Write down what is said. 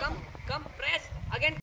कम कम press again